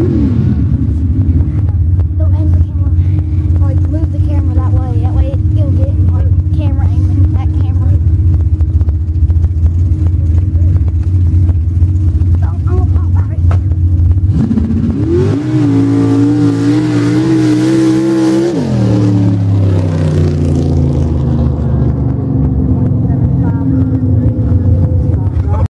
Ooh.